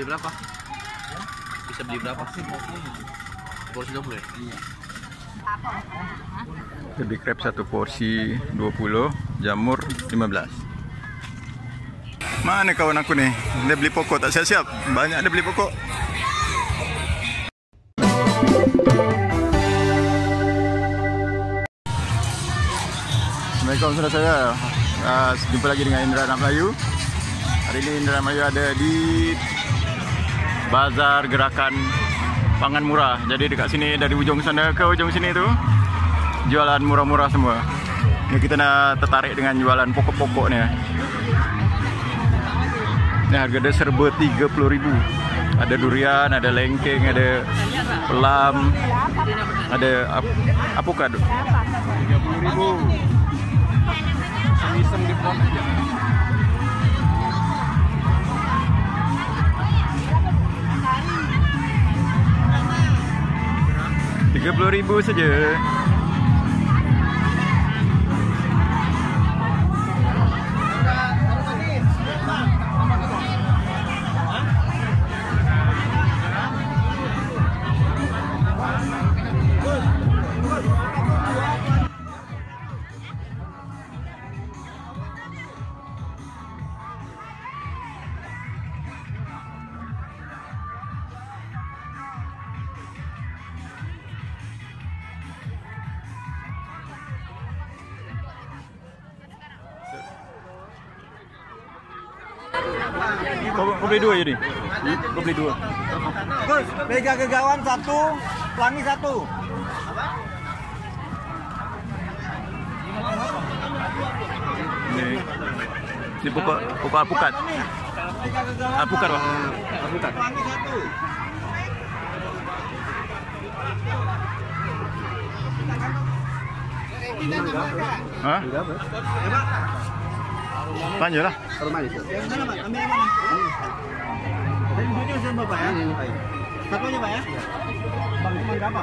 Beli berapa? Bisa beli berapa? Porsi 20 ya? Baby crab satu porsi 20, jamur 15. Mana kawan aku ni? Dia beli pokok tak siap-siap. Banyak dia beli pokok. Assalamualaikum saudara saya. Uh, jumpa lagi dengan Indra Anak Melayu. Hari ini Indra Anak Melayu ada di Bazar Gerakan Pangan Murah. Jadi dekat sini dari ujung sana ke ujung sini tu jualan murah-murah semua. Ni kita nak tertarik dengan jualan pokok-pokok ni. Harga dia serba RM30,000. Ada durian, ada lengkeng, ada pelam, ada ap apokado. RM30,000. Semisem di aja. Tiga puluh ribu saja. Kau, kau beli dua je ni? Hmm? Kau beli dua? Gus, mega gegawan satu, pelangi satu. Ni. Ni pokok pokok alpukat. Alpukat bang. Alpukat. Pelangi satu. Ha? Tanya lah. Yang mana, Pak? Ambil yang mana? Tadi bunyi sama Bapak ya? Satu aja, Pak ya? Bang, cuma berapa?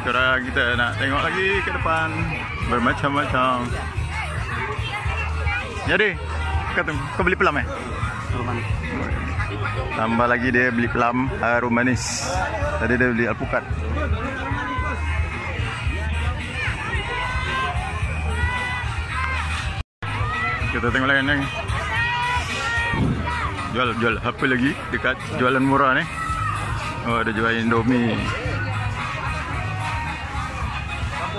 Sekarang kita nak tengok lagi ke depan bermacam-macam. Jadi, kata kau beli pelam eh? Tambah lagi dia beli pelam harum manis. Tadi dia beli alpukat. Kita tengok lagi ni. Jual jual apa lagi dekat jualan murah ni? Oh ada jual Indomie.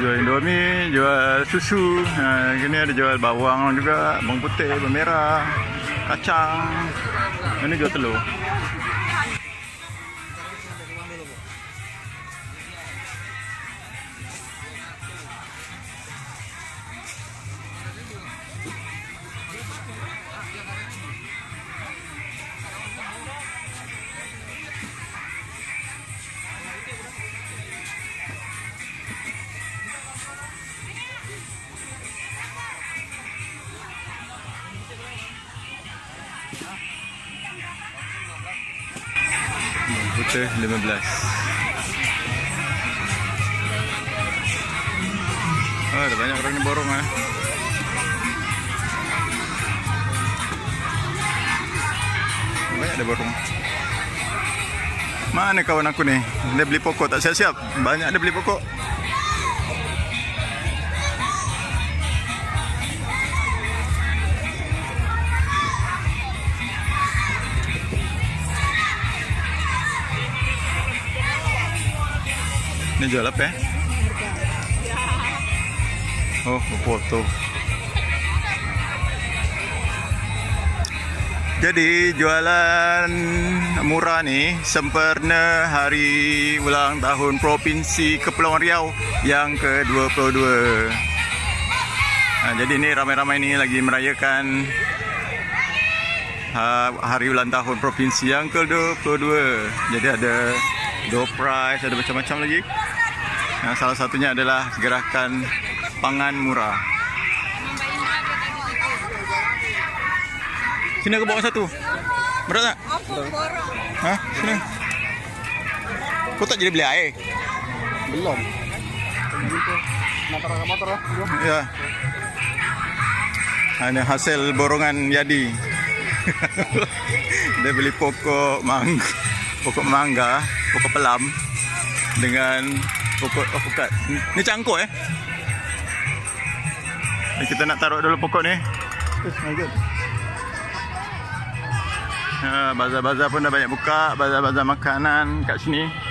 Jual Indomie, jual susu. Ha, ini ada jual bawang juga, bawang putih, bawang merah, kacang. Ini jual telur. kilometer 15 Oh, ada banyak orang yang borong eh. Banyak ada borong. Mana kawan aku ni? Dia beli pokok tak siap-siap? Banyak dia beli pokok. Ni jual apa eh? Oh, foto. Jadi jualan murah ni sempurna hari ulang tahun Provinsi Kepulauan Riau yang ke-22. Ha, jadi ni ramai-ramai ni lagi merayakan ha, hari ulang tahun Provinsi yang ke-22. Jadi ada door prize, ada macam-macam lagi. Yang salah satunya adalah gerakan pangan murah. Sini aku bawa satu. Berat tak? Ha? Sini. Kau tak jadi beli air? Belum. Motor motor Ya. Ini hasil borongan Yadi. Dia beli pokok mangga, pokok mangga, pokok pelam dengan pokok apokat. Ni cangkuk eh. Ni kita nak taruh dulu pokok ni. Ha, bazar-bazar pun dah banyak buka, bazar-bazar makanan kat sini.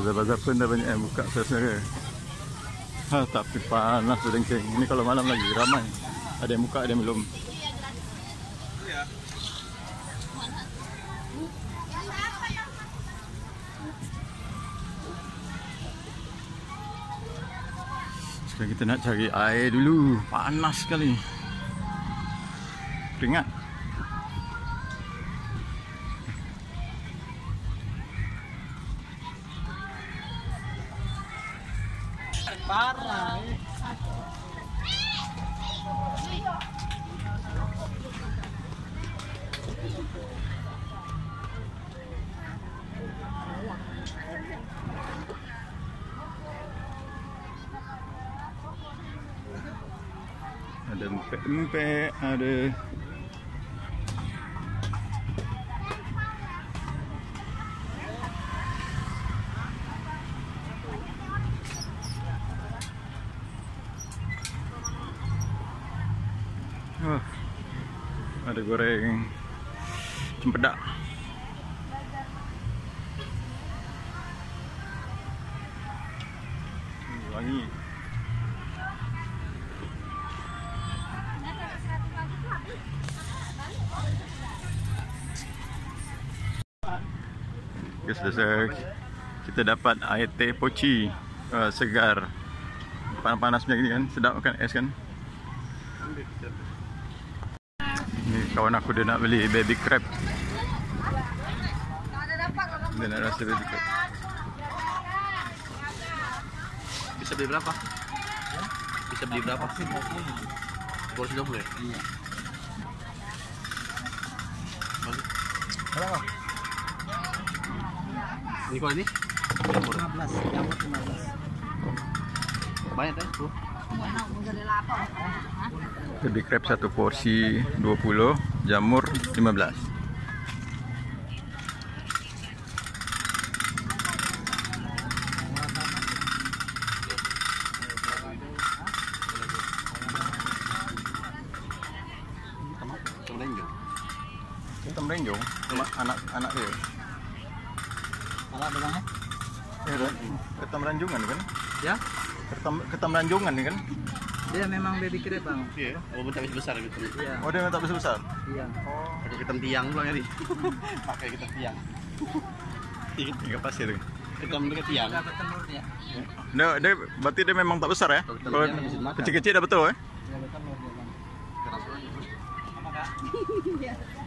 Bazar-bazar pun dah banyak yang buka saudara. Ha, tapi panas sedengking. Ini kalau malam lagi ramai. Ada yang buka, ada yang belum. Sekarang kita nak cari air dulu. Panas sekali. Keringat. Ada empek-empek, ada Oh, ada goreng cempedak. Wangi. Okay, selesai. Kita dapat air teh poci uh, segar. Panas-panas macam ni kan, sedap makan es kan. Kawan aku dia nak beli baby crab. Dia nak rasa baby crab. Bisa beli berapa? Bisa beli berapa? Porsi 20 ya? Iya. Berapa? Ini kalau ini? 15. Jamur 15. Banyak kan? Tuh. Baby crab satu porsi 20, jamur 15. Sama lenjo. Hitam renjong sama anak anak dia. Salah bilangnya? Ya, ranjungan kan? Ya? Ketam ketam ranjungan ni kan? Dia memang baby crab bang. Iya. Walaupun tak besar gitu. Iya. Oh dia memang tak besar-besar. Iya. Pakai ketam tiang pulang ya, Di. Pakai ketam tiang. Tiga pasir tu. Ketam dekat tiang. Enggak ketemu dia. Dia, dia berarti dia memang tak besar ya? Kalau tiang kecil-kecil dah betul eh? Enggak ketemu dia bang. Keras banget. Apa kak?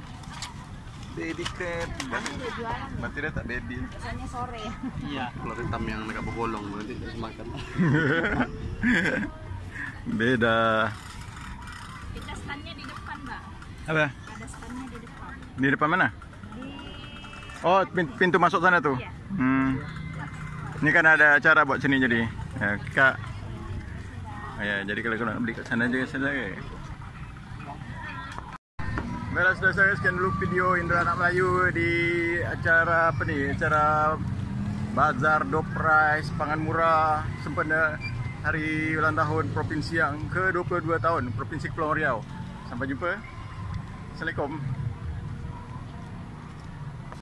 Baby crab. Dia jualan ya. Berarti dia tak baby. Biasanya sore. Iya. Kalau hitam yang nakapagulong, nanti bisa makan. Beda. Kita standnya di depan, Mbak. Apa? Ada standnya di depan. Di depan mana? Di Oh, pin- pintu masuk sana tuh. Iya. Hmm. Ini kan ada acara buat sini jadi. Ya, Kak. Oh, ya, jadi kalau kau nak beli kat sana je sana. Baiklah saudara-saudara sekian dulu video Indra Anak Melayu di acara apa ni? Acara Bazar Door Prize Pangan Murah sempena hari ulang tahun Provinsi yang ke-22 tahun Provinsi Kepulauan Riau. Sampai jumpa. Assalamualaikum.